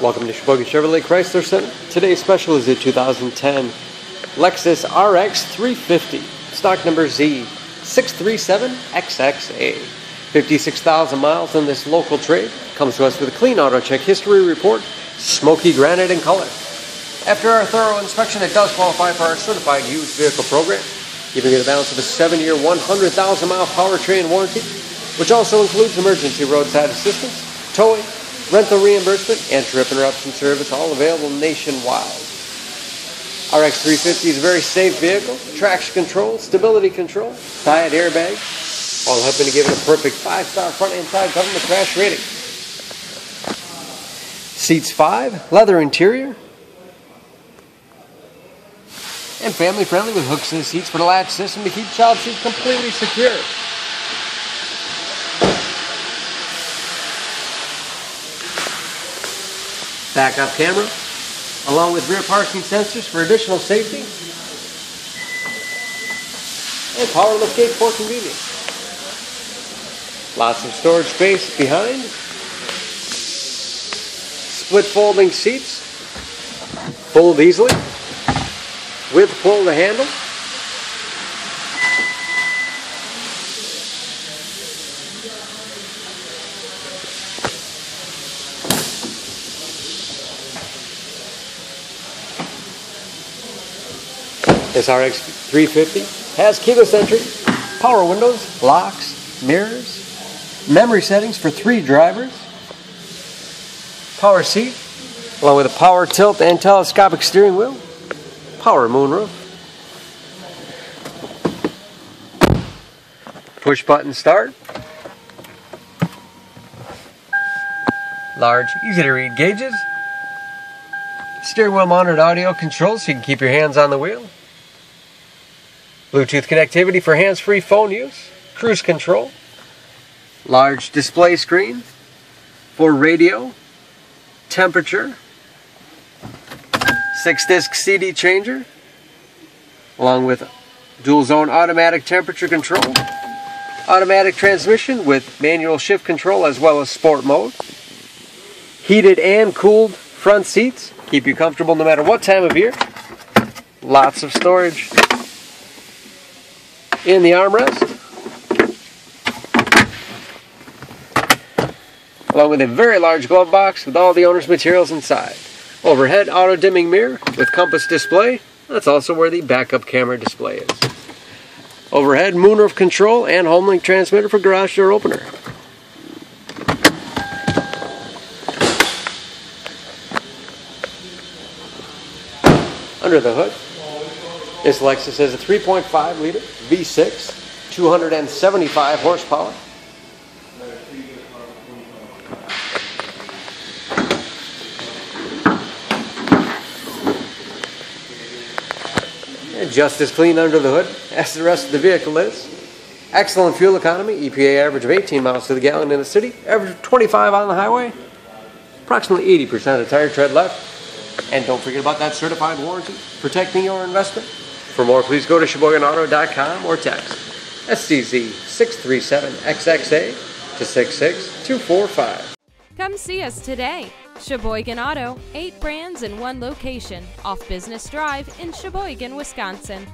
Welcome to Sheboygan Chevrolet Chrysler Center. Today's special is the 2010 Lexus RX 350, stock number Z637XXA. 56,000 miles on this local trade. Comes to us with a clean auto check history report, smoky granite in color. After our thorough inspection, it does qualify for our certified used vehicle program, giving it a balance of a 7 year, 100,000 mile powertrain warranty, which also includes emergency roadside assistance, towing, rental reimbursement, and trip interruption service, all available nationwide. RX 350 is a very safe vehicle, traction control, stability control, side airbag, all helping to give it a perfect five star front and side government crash rating. Seats 5, leather interior, and family friendly with hooks in the seats for the latch system to keep child seats completely secure. Backup camera, along with rear parking sensors for additional safety, and power liftgate for convenience. Lots of storage space behind. Split folding seats, fold easily, with pull the handle. This RX 350 has keyless entry, power windows, locks, mirrors, memory settings for three drivers, power seat, along with a power tilt and telescopic steering wheel, power moonroof, push button start, large, easy to read gauges, steering wheel mounted audio controls so you can keep your hands on the wheel. Bluetooth connectivity for hands free phone use, cruise control, large display screen for radio, temperature, six disc CD changer, along with dual zone automatic temperature control, automatic transmission with manual shift control as well as sport mode, heated and cooled front seats, keep you comfortable no matter what time of year, lots of storage in the armrest, along with a very large glove box with all the owner's materials inside. Overhead auto dimming mirror with compass display. That's also where the backup camera display is. Overhead moonroof control and homelink transmitter for garage door opener. Under the hood, this Lexus has a 3.5 liter V6, 275 horsepower. And just as clean under the hood as the rest of the vehicle is. Excellent fuel economy, EPA average of 18 miles to the gallon in the city, average of 25 on the highway, approximately 80% of tire tread left. And don't forget about that certified warranty, protecting your investment. For more, please go to SheboyganAuto.com or text SCZ637XXA to 66245. Come see us today. Sheboygan Auto, eight brands in one location, off Business Drive in Sheboygan, Wisconsin.